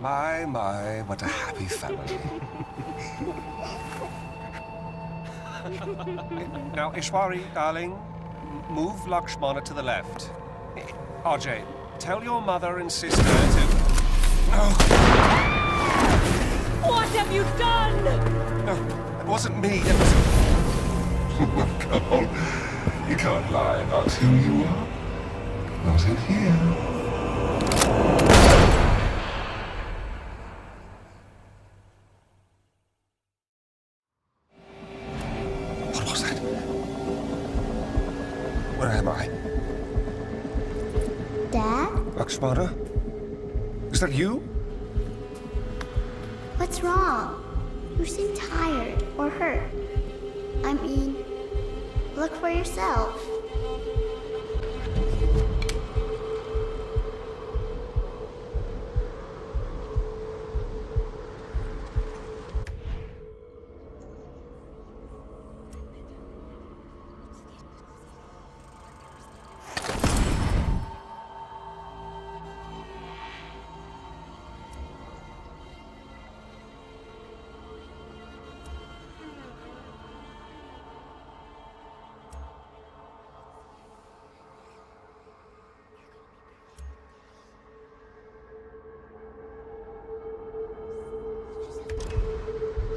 My, my, what a happy family. now, Ishwari, darling, move Lakshmana to the left. Ajay, tell your mother and sister to... No! What have you done? No, it wasn't me, it was... Come on. You can't lie about who you are. Not in here. What was that? Where am I? Dad? Lakshmana? Is that you? What's wrong? You seem tired or hurt. I mean, look for yourself.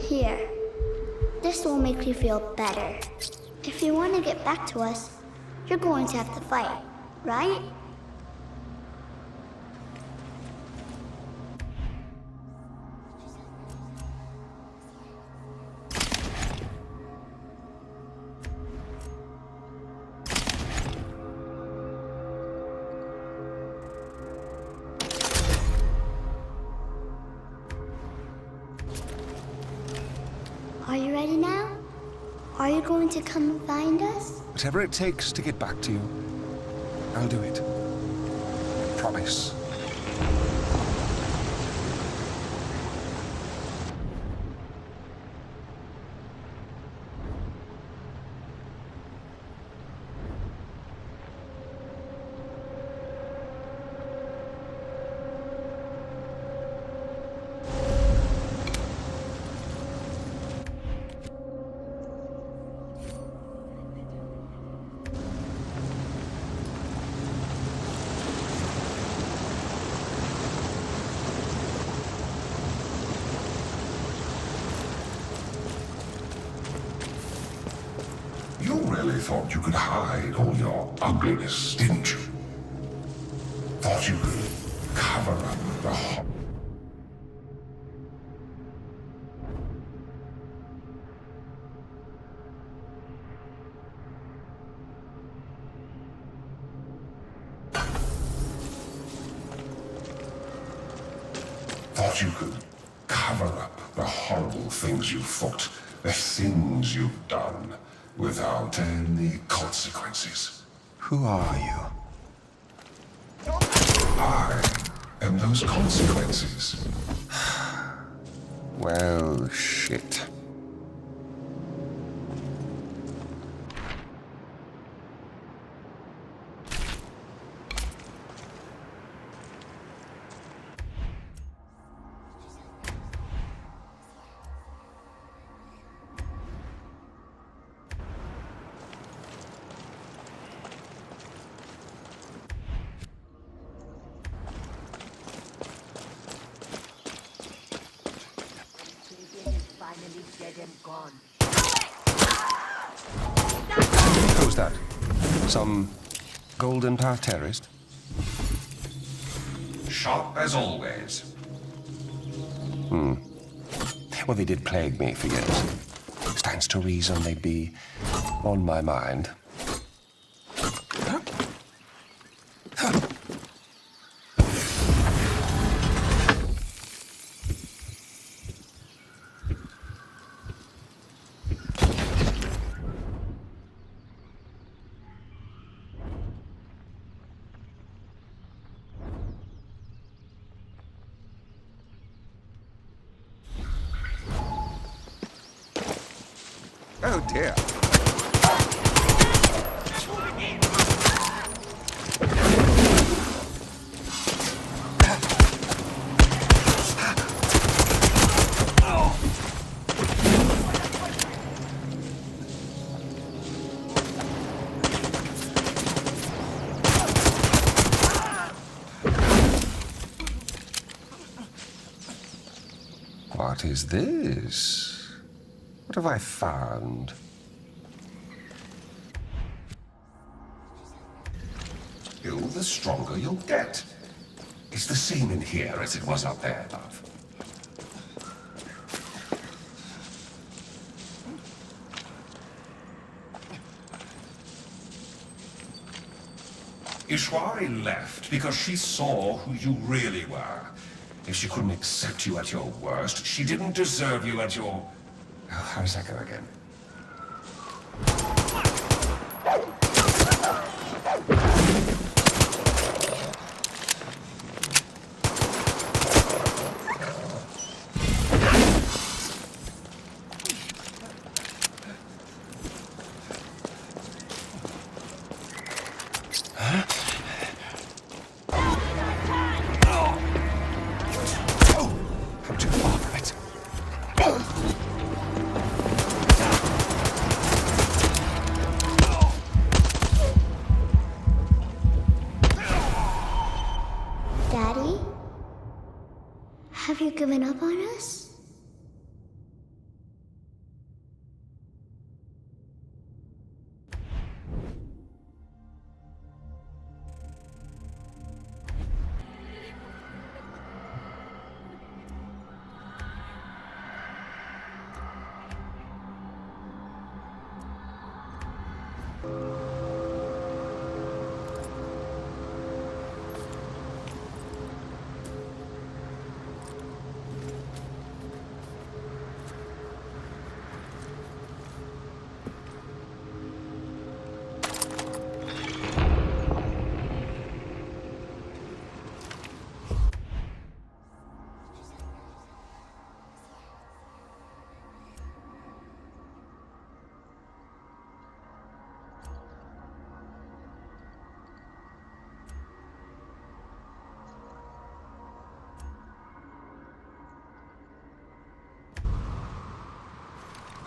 Here. This will make you feel better. If you want to get back to us, you're going to have to fight, right? Whatever it takes to get back to you, I'll do it. Promise. You really thought you could hide all your didn't you? Thought you could cover up the. Thought you could cover up the horrible things you fought, the things you've done, without any consequences. Who are you? I am those consequences. Well, shit. Terrorist? Sharp as always. Hmm. Well, they did plague me for years. Stands to reason they'd be on my mind. Oh dear. What is this? What found? You, the stronger you'll get. It's the same in here as it was up there, love. Ishwari left because she saw who you really were. If she couldn't accept you at your worst, she didn't deserve you at your... How does that go again? Have you given up on us?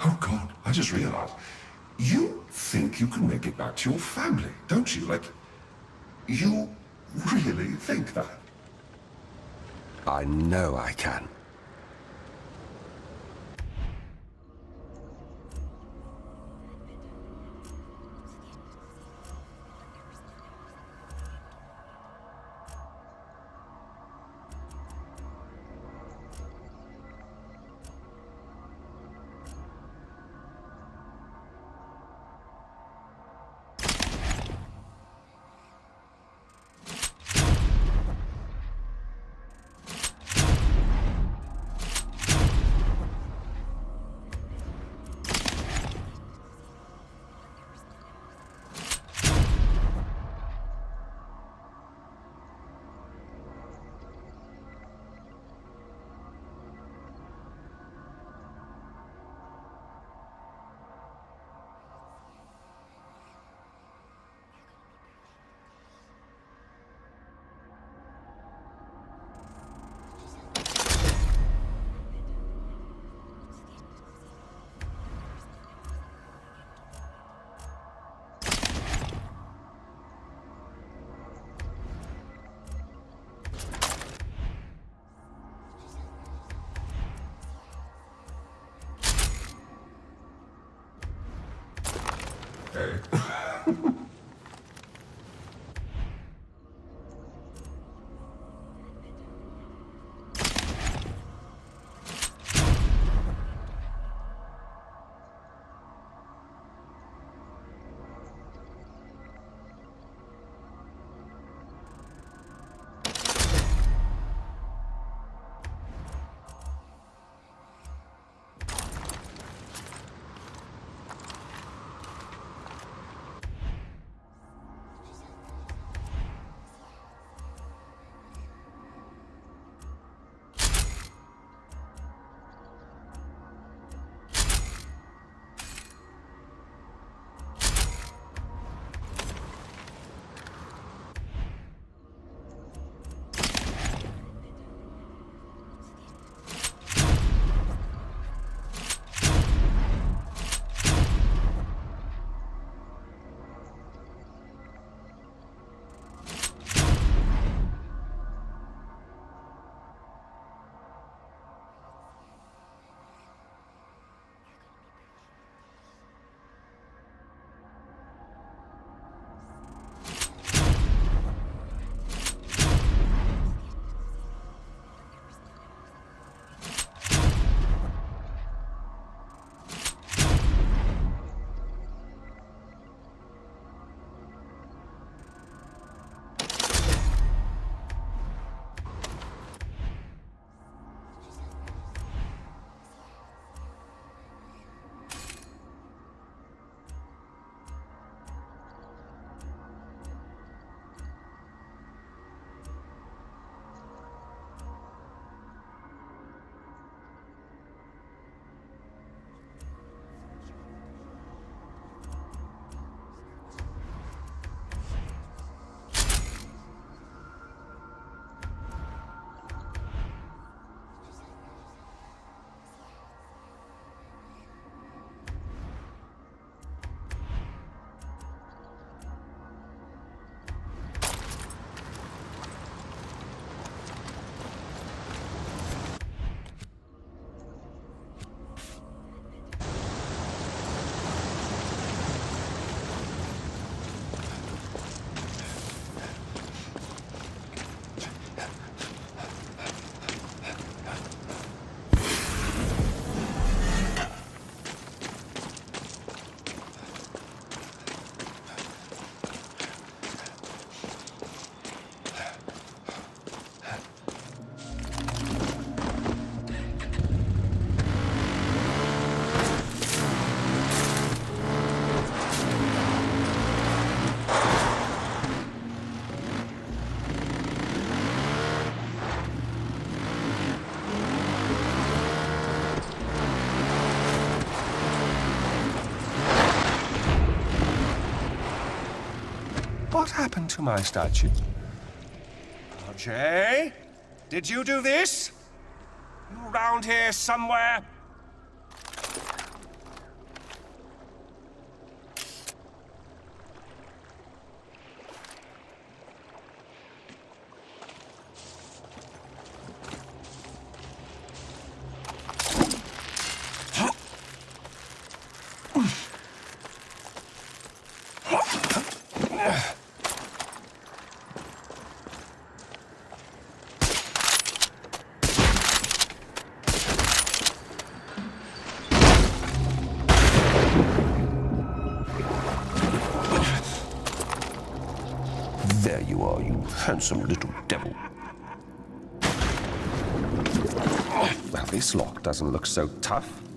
Oh, God, I just realized. You think you can make it back to your family, don't you? Like, you really think that? I know I can. What happened to my statue? RJ? Did you do this? You around here somewhere? Handsome little devil. Well, this lock doesn't look so tough.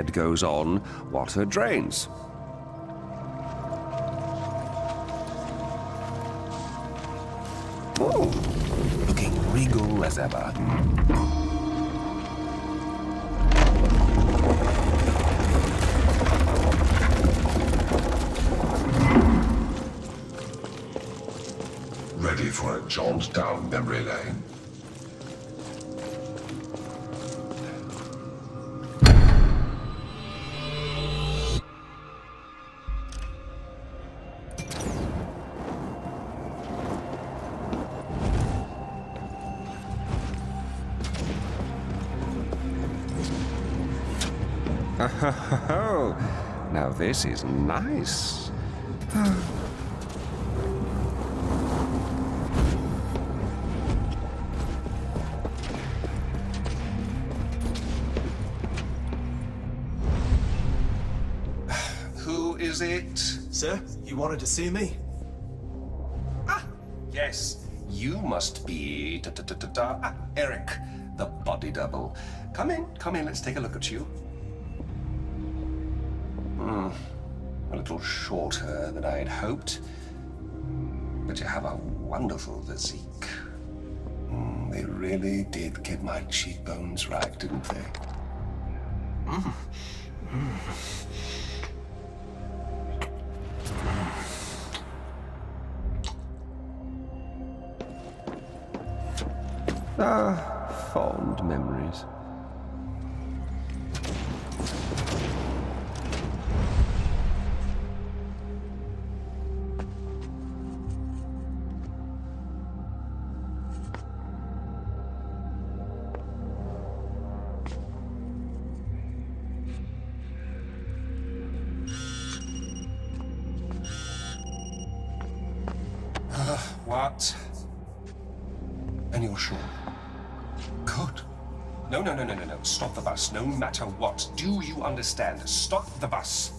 Head goes on, water drains. Oh, looking regal as ever. Ready for a jaunt down memory lane. This is nice. Who is it? Sir, you wanted to see me? Ah, yes, you must be da, da, da, da, da. Ah, Eric, the body double. Come in, come in. Let's take a look at you. Little shorter than I had hoped, but you have a wonderful physique. Hmm, they really did get my cheekbones right, didn't they? Ah, fond memories. Good. No, no, no, no, no, no. Stop the bus, no matter what. Do you understand? Stop the bus.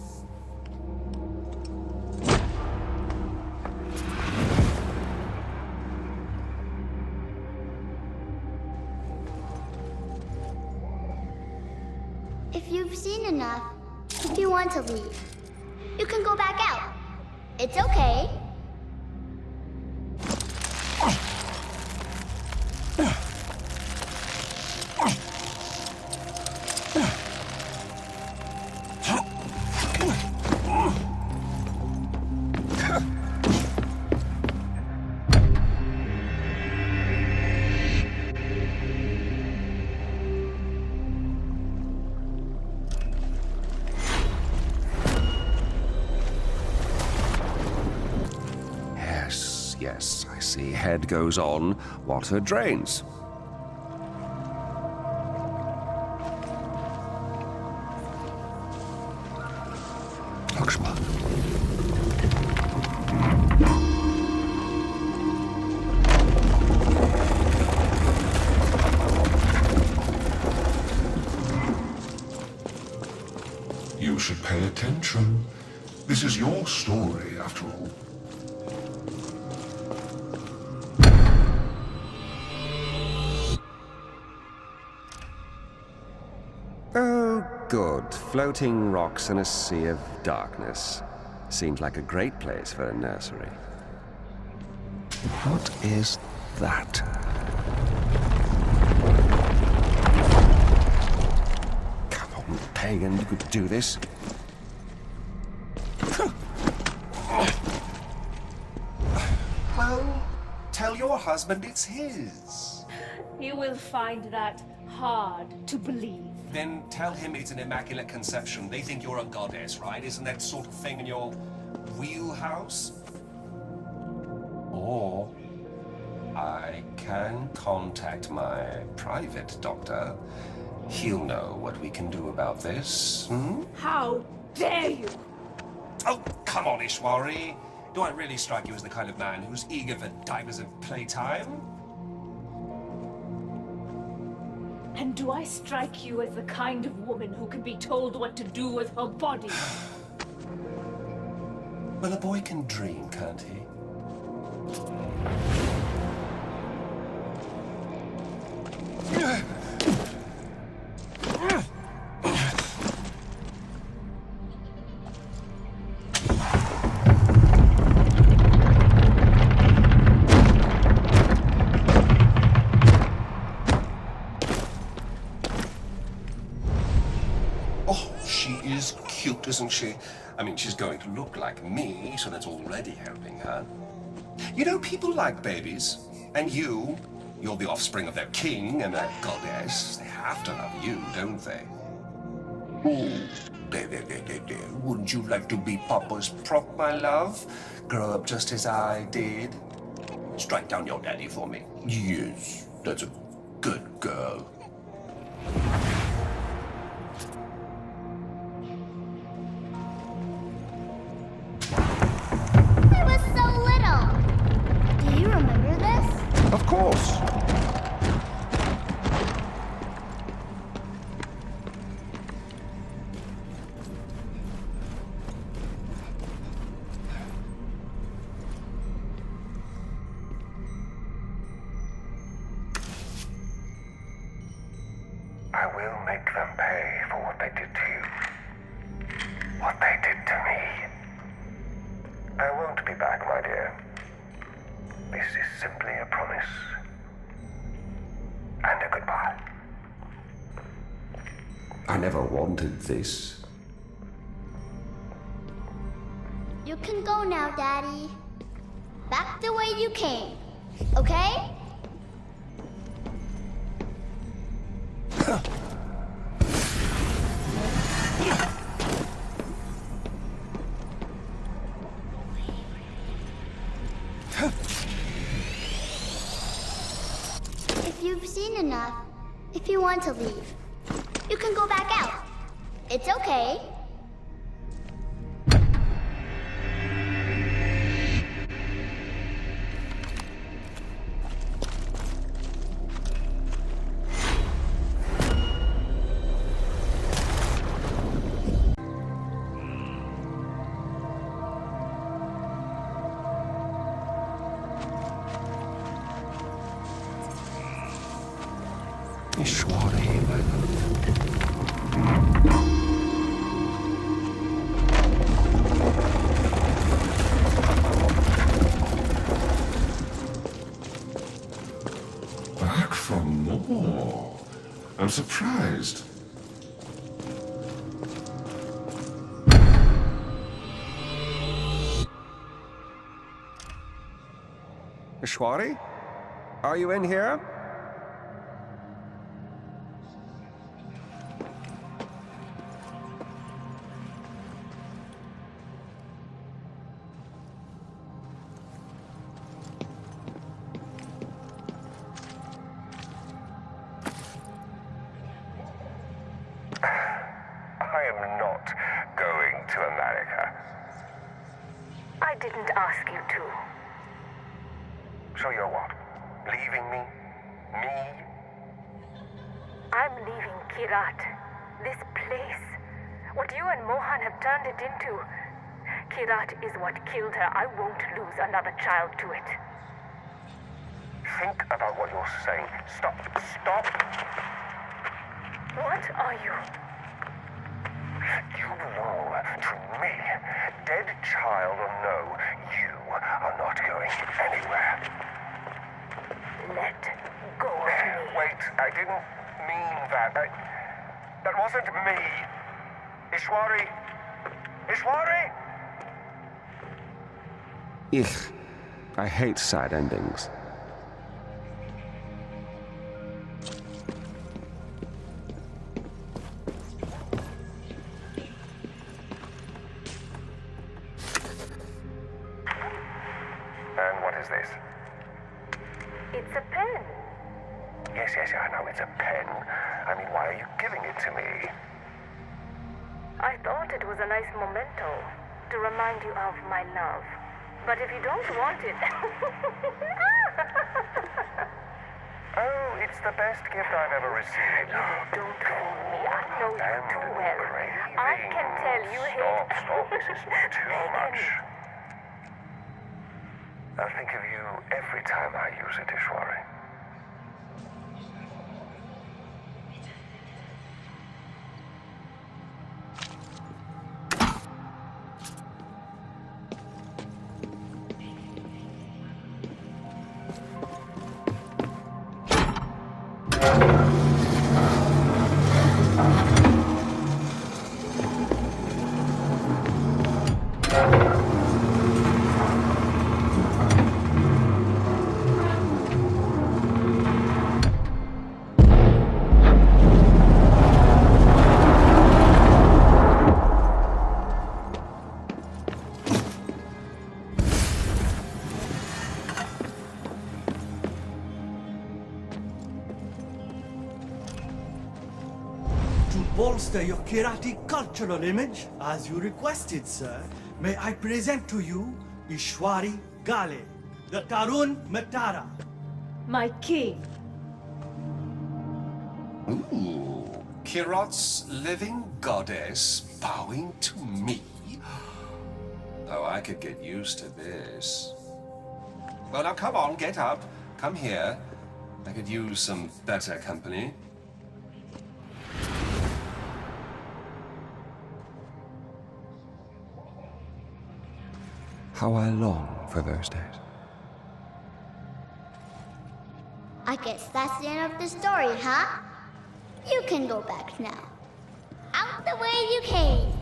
If you've seen enough, if you want to leave, Head goes on, water drains. Lakshma. You should pay attention. This is your story, after all. Floating rocks in a sea of darkness. Seems like a great place for a nursery. What is that? Come on, Pagan, you could do this. Well, tell your husband it's his. You will find that hard to believe. Then tell him it's an immaculate conception. They think you're a goddess, right? Isn't that sort of thing in your wheelhouse? Or I can contact my private doctor. He'll know what we can do about this. Hmm? How dare you! Oh, come on, Ishwari. Do I really strike you as the kind of man who's eager for divers of playtime? And do I strike you as the kind of woman who can be told what to do with her body? Well, a boy can dream, can't he? already helping her. You know, people like babies. And you, you're the offspring of their king and their goddess. They have to love you, don't they? Oh, baby, baby, baby. Wouldn't you like to be Papa's prop, my love? Grow up just as I did? Strike down your daddy for me. Yes, that's a good girl. I never wanted this. You can go now, Daddy. Back the way you came. Okay? Surprised. Ishwari? Are you in here? Kyrat is what killed her, I won't lose another child to it. Think about what you're saying. Stop. Stop. What are you? You belong to me. Dead child or no, you are not going anywhere. Let go of me. Wait, I didn't mean that. I, that wasn't me. Ishwari. Ishwari! Ich. I hate sad endings. The best gift I've ever received. don't fool me. I know you And too well. I can tell you Stop, hate. stop. This is too much. I'll think of you every time I use it, Ishwari. Bolster your Kyrati cultural image, as you requested, sir, may I present to you Ishwari Ghale, the Tarun Matara. My king. Ooh, Kyrat's living goddess bowing to me? Oh, I could get used to this. Well, now come on, get up. Come here. I could use some better company. How I long for those days. I guess that's the end of the story, huh? You can go back now. Out the way you came.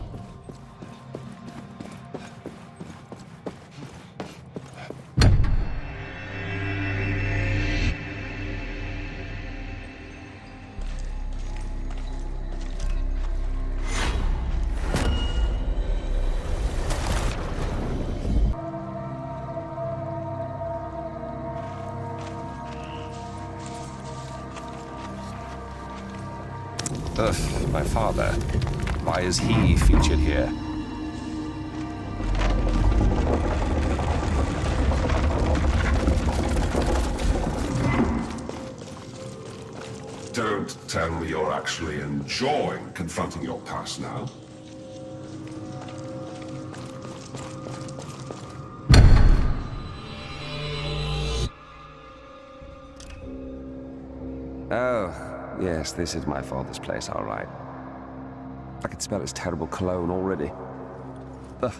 My father. Why is he featured here? Don't tell me you're actually enjoying confronting your past now. Yes, this is my father's place, all right. I can smell his terrible cologne already. Ugh.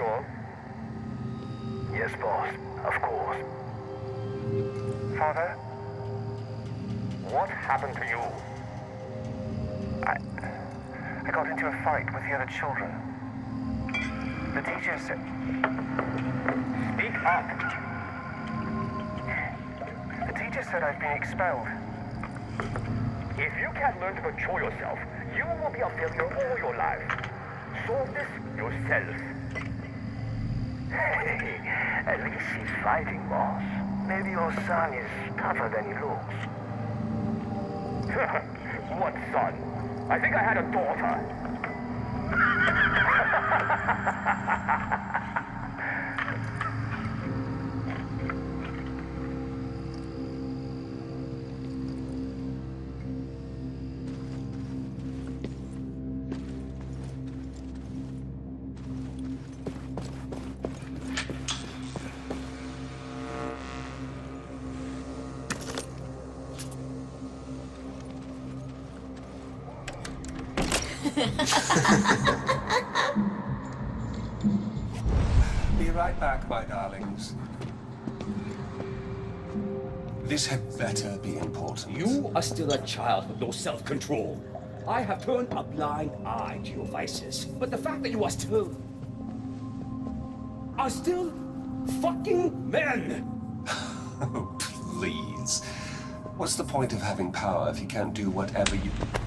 Sure? Yes, boss. Of course. Father? What happened to you? I... I got into a fight with the other children. The teacher said... Speak up! The teacher said I've been expelled. If you can't learn to control yourself, you will be a failure all your life. Solve this yourself. At least she's fighting, boss. Maybe your son is tougher than he looks. what son? I think I had a daughter. Be right back, my darlings. This had better be important. You are still a child with no self-control. I have turned a blind eye to your vices. But the fact that you are still... are still fucking men! Oh, please. What's the point of having power if you can't do whatever you... You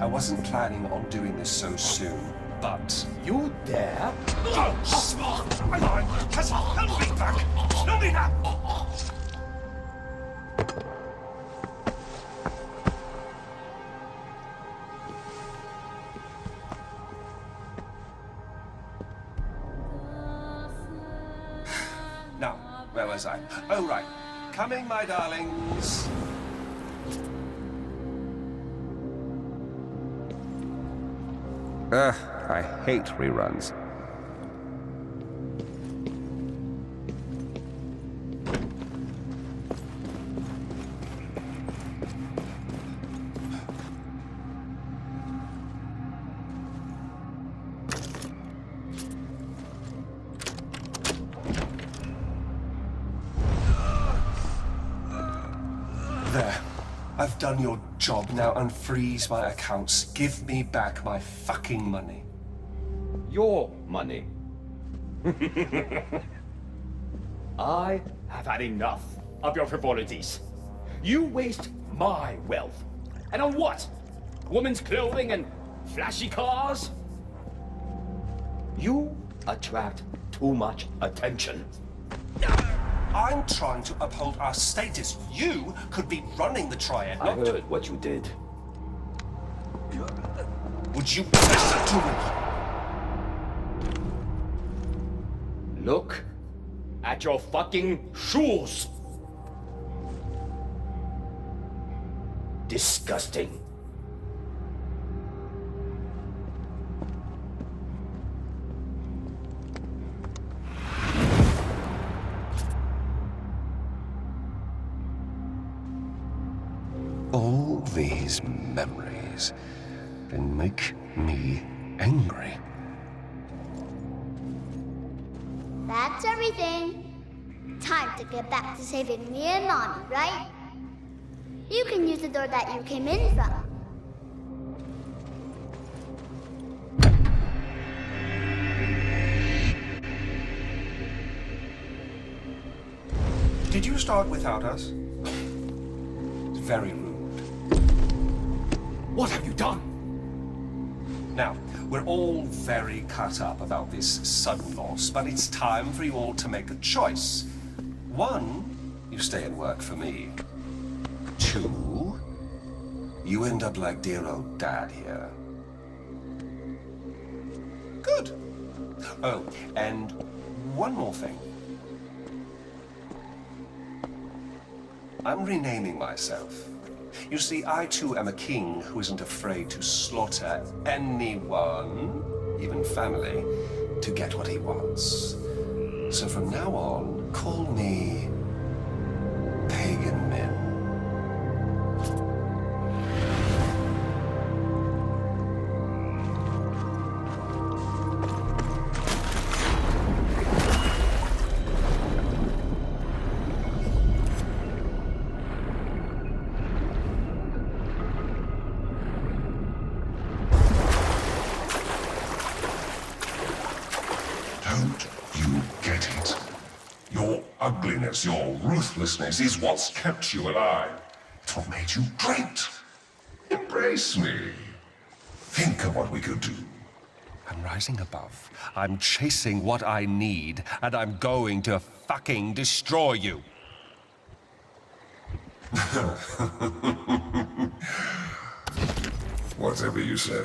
I wasn't planning on doing this so soon, but... You dare? My mind has held me back! Me now! Now, where was I? Oh, right. Coming, my darlings. Ugh, I hate reruns. Now unfreeze my accounts. Give me back my fucking money. Your money. I have had enough of your frivolities. You waste my wealth. And on what? Women's clothing and flashy cars? You attract too much attention. I'm trying to uphold our status. You could be running the triad. I heard what you did. Would you listen to me? Look at your fucking shoes. Disgusting. These memories can make me angry. That's everything. Time to get back to saving me and Mommy, right? You can use the door that you came in from. Did you start without us? It's very rude. What have you done? Now, we're all very cut up about this sudden loss, but it's time for you all to make a choice. One, you stay and work for me. Two, you end up like dear old dad here. Good. Oh, and one more thing. I'm renaming myself. You see, I too am a king who isn't afraid to slaughter anyone, even family, to get what he wants. So from now on, call me ugliness, your ruthlessness is what's kept you alive. It's what made you great. Embrace me. Think of what we could do. I'm rising above. I'm chasing what I need, and I'm going to fucking destroy you. Whatever you say.